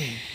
Yeah.